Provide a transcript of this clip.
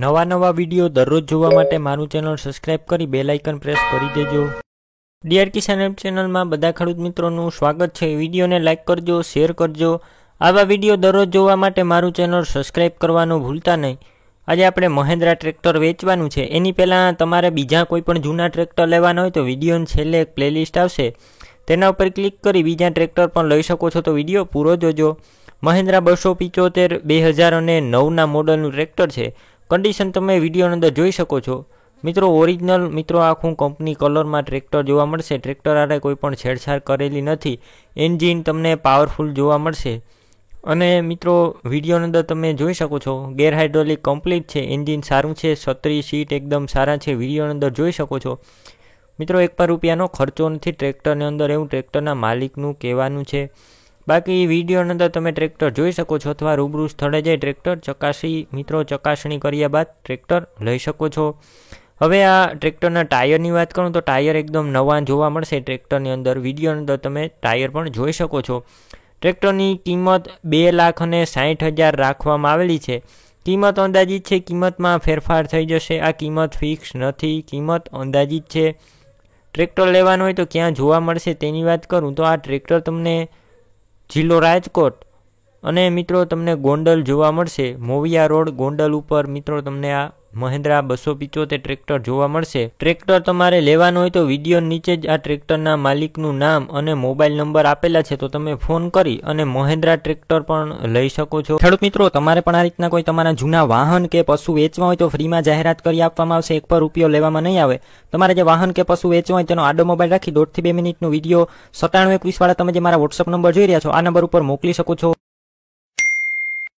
નવા નવા વીડિયો દરરોજ જોવા માટે મારું ચેનલ સબસ્ક્રાઇબ કરી બેલ આઇકન પ્રેસ કરી દેજો. ડીઆર કિસાન ચેનલમાં બધા ખેડૂત મિત્રોનું સ્વાગત છે. વિડીયોને લાઇક કરજો, શેર કરજો. આવા વીડિયો દરરોજ જોવા માટે મારું ચેનલ સબસ્ક્રાઇબ કરવાનું ભૂલતા નહીં. આજે આપણે મહેન્દ્રા ટ્રેક્ટર વેચવાનું છે. એની પહેલાં તમારે બીજા કોઈ પણ જૂના ટ્રેક્ટર લેવાના હોય તો વિડીયોને છેલ્લે એક પ્લેલિસ્ટ આવશે. તેના ઉપર ક્લિક કરી બીજા ટ્રેક્ટર પણ લઈ શકો છો તો વીડિયો પૂરો જોજો. મહેન્દ્રા બસો પિચોતેર, બે હજાર અને નવના મોડલનું ટ્રેક્ટર છે. કન્ડિશન તમે વિડીયોની અંદર જોઈ શકો છો. મિત્રો ઓરિજિનલ મિત્રો, આખું કંપની કલરમાં ટ્રેક્ટર જોવા મળશે. ટ્રેક્ટર આરે કોઈ પણ છેડછાડ કરેલી નથી. એન્જિન તમને પાવરફુલ જોવા મળશે. અને મિત્રો, વિડીયોની અંદર તમે જોઈ શકો છો, ગેર હાઇડ્રોલિક કમ્પ્લીટ છે. એન્જિન સારું છે છત્રી સીટ એકદમ સારા છે. વિડીયોની અંદર જોઈ શકો છો. મિત્રો, એક પણ રૂપિયાનો ખર્ચો નથી. ટ્રેક્ટરની અંદર એવું ટ્રેક્ટરના માલિકનું કહેવાનું છે. બાકી વિડીયોની અંદર તમે ટ્રેક્ટર જોઈ શકો છો અથવા રૂબરૂ સ્થળે જઈ ટ્રેક્ટર ચકાસી, મિત્રો ચકાસણી કર્યા બાદ ટ્રેક્ટર લઈ શકો છો. હવે આ ટ્રેક્ટરના ટાયરની વાત કરું તો ટાયર એકદમ નવા જોવા મળશે. ટ્રેક્ટરની અંદર વિડીયોની અંદર તમે ટાયર પણ જોઈ શકો છો. ટ્રેક્ટરની કિંમત બે લાખ અને સાઠ હજાર રાખવામાં આવેલી છે. કિંમત અંદાજિત છે કિંમતમાં ફેરફાર થઈ જશે. આ કિંમત ફિક્સ નથી. કિંમત અંદાજિત છે. ટ્રેક્ટર લેવાનું હોય તો ક્યાં જોવા મળશે તેની વાત કરું તો આ ટ્રેક્ટર તમને જિલ્લો રાજકોટ. અને મિત્રો, તમને ગોંડલ જોવા મળશે. મોવિયા રોડ ગોંડલ ઉપર મિત્રો તમને આ મહેન્દ્રા બસો પિચોતેર ટ્રેક્ટર જોવા મળશે. ટ્રેક્ટર તમારે લેવાનું હોય તો વીડિયો નીચે જ આ ટ્રેક્ટરના માલિકનું નામ અને મોબાઈલ નંબર આપેલા છે, તો તમે ફોન કરી અને મહેન્દ્રા ટ્રેક્ટર પણ લઈ શકો છો. ખેડૂત મિત્રો, તમારે પણ આ રીતના કોઈ તમારા જૂના વાહન કે પશુ વેચવા હોય તો ફ્રીમાં જાહેરાત કરી આપવામાં આવશે. એક પર રૂપિયો લેવામાં નહીં આવે. તમારે જે વાહન કે પશુ વેચવા હોય તેનો આડો મોબાઈલ રાખી દોઢથી બે મિનિટનો વીડિયો સત્તાણું એકવીસ વાળા તમે જે મારા વોટ્સઅપ નંબર જોઈ રહ્યા છો, આ નંબર ઉપર મોકલી શકો છો.